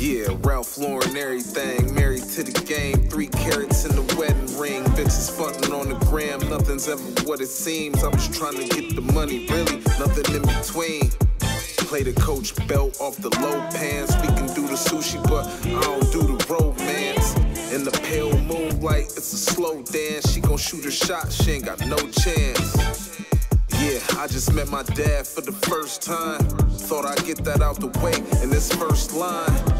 Yeah, Ralph Lauren, everything. Married to the game, three carats in the wedding ring. Bitches frontin' on the gram, nothing's ever what it seems. I'm just trying to get the money, really, nothing in between. Play the coach belt off the low pants. We can do the sushi, but I don't do the romance. In the pale moonlight, it's a slow dance. She gon' shoot her shot, she ain't got no chance. Yeah, I just met my dad for the first time. Thought I'd get that out the way in this first line.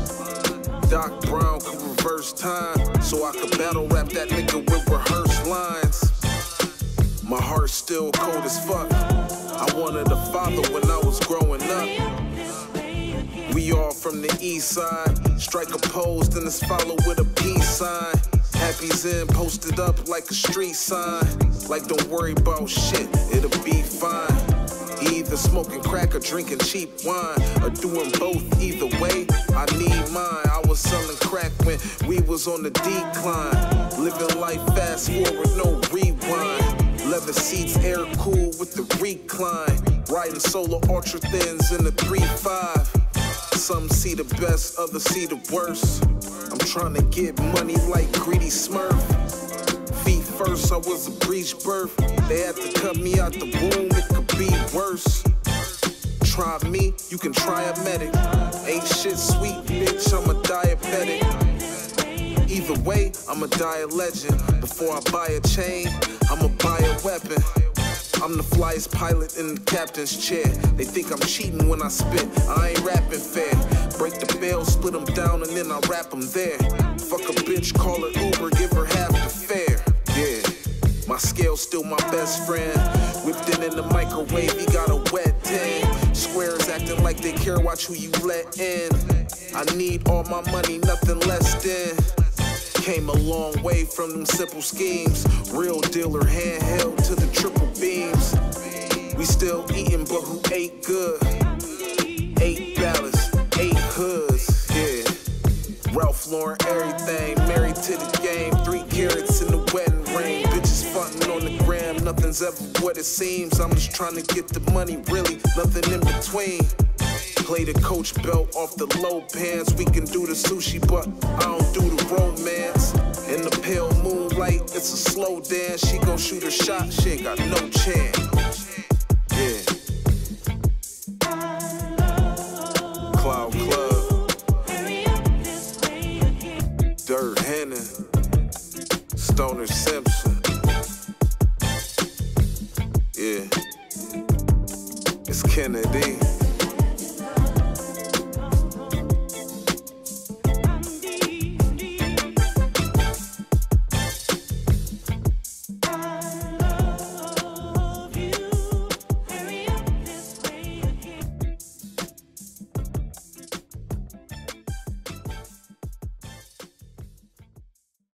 Doc Brown could reverse time, so I could battle rap that nigga with rehearsed lines. My heart's still cold as fuck. I wanted a father when I was growing up. We all from the east side. Strike a pose, then it's follow with a peace sign. Happy's in, posted up like a street sign. Like, don't worry about shit, it'll be fine. Either smoking crack or drinking cheap wine, or doing both. Either way, I need mine. I was selling crack when we was on the decline. Living life fast forward, no rewind. Leather seats, air cool with the recline. Riding solo ultra thins in the 3-5. Some see the best, others see the worst. I'm trying to get money like Greedy Smurf. Feet first, I was a breech birth. They had to cut me out the womb, it could be worse. Try me, you can try a medic. Ain't shit sweet, bitch, I'm a diabetic. Either way, I'ma die a legend. Before I buy a chain, I'ma buy a weapon. I'm the flyest pilot in the captain's chair. They think I'm cheating when I spit. I ain't rapping fair. Break the bell, split them down, and then I wrap them there. Fuck a bitch, call her Uber, give her half the fare. Scale's still my best friend. Whipped it in the microwave, he got a wet tan. Squares acting like they care, watch who you let in. I need all my money, nothing less than. Came a long way from them simple schemes. Real dealer, handheld to the triple beams. We still eating, but who ate good? Eight ballads, eight hoods, yeah. Ralph Lauren, everything. Nothing's ever what it seems. I'm just trying to get the money, really, nothing in between. Play the coach belt off the low pants. We can do the sushi, but I don't do the romance. In the pale moonlight, it's a slow dance. She gon' shoot her shot, she ain't got no chance. Yeah. Cloud Club. Dirt Hennon. Stoner Simpson. Kennedy.